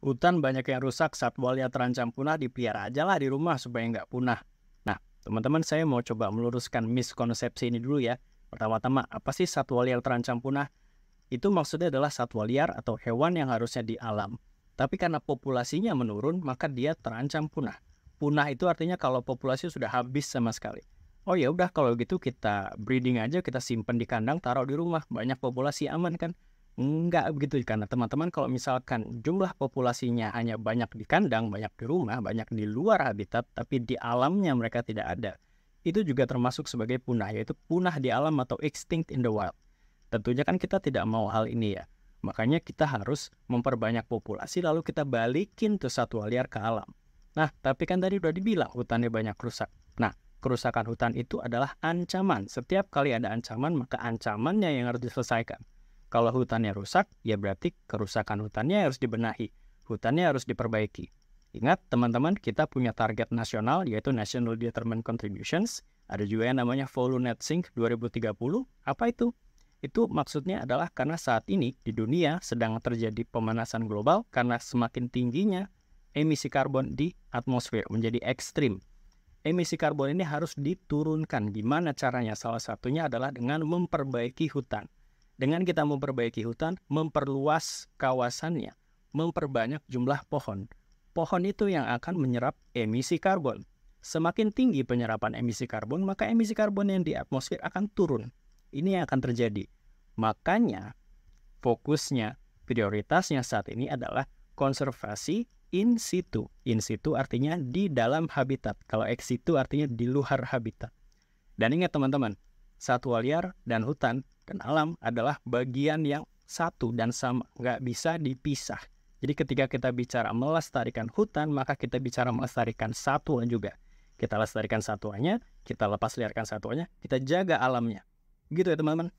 Hutan banyak yang rusak, satwa liar terancam punah, dipelihara aja lah di rumah supaya nggak punah. Nah, teman-teman saya mau coba meluruskan miskonsepsi ini dulu ya. Pertama-tama, apa sih satwa liar terancam punah? Itu maksudnya adalah satwa liar atau hewan yang harusnya di alam. Tapi karena populasinya menurun, maka dia terancam punah. Punah itu artinya kalau populasi sudah habis sama sekali. Oh ya udah kalau gitu kita breeding aja, kita simpan di kandang, taruh di rumah, banyak populasi aman kan? Enggak begitu karena teman-teman kalau misalkan jumlah populasinya hanya banyak di kandang, banyak di rumah, banyak di luar habitat, tapi di alamnya mereka tidak ada. Itu juga termasuk sebagai punah, yaitu punah di alam atau extinct in the wild. Tentunya kan kita tidak mau hal ini ya. Makanya kita harus memperbanyak populasi lalu kita balikin tuh satwa liar ke alam. Nah, tapi kan tadi udah dibilang hutannya banyak rusak. Nah, kerusakan hutan itu adalah ancaman. Setiap kali ada ancaman, maka ancamannya yang harus diselesaikan. Kalau hutannya rusak, ya berarti kerusakan hutannya harus dibenahi. Hutannya harus diperbaiki. Ingat teman-teman, kita punya target nasional yaitu National Determined Contributions. Ada juga yang namanya Follow Net Sync 2030. Apa itu? Itu maksudnya adalah karena saat ini di dunia sedang terjadi pemanasan global karena semakin tingginya emisi karbon di atmosfer menjadi ekstrim. Emisi karbon ini harus diturunkan. Gimana caranya? Salah satunya adalah dengan memperbaiki hutan. Dengan kita memperbaiki hutan, memperluas kawasannya, memperbanyak jumlah pohon. Pohon itu yang akan menyerap emisi karbon. Semakin tinggi penyerapan emisi karbon, maka emisi karbon yang di atmosfer akan turun. Ini yang akan terjadi. Makanya fokusnya, prioritasnya saat ini adalah konservasi in situ. In situ artinya di dalam habitat. Kalau ex situ artinya di luar habitat. Dan ingat teman-teman, satwa liar dan hutan dan alam adalah bagian yang satu dan sama, nggak bisa dipisah. Jadi ketika kita bicara melestarikan hutan, maka kita bicara melestarikan satwa juga. Kita lestarikan satwanya, kita lepas liarkan satwanya, kita jaga alamnya. Gitu ya teman-teman.